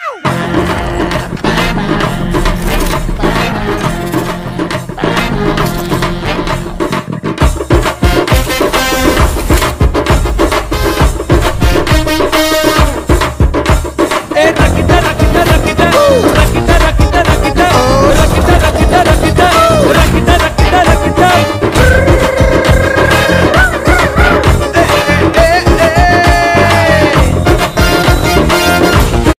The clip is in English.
Ow!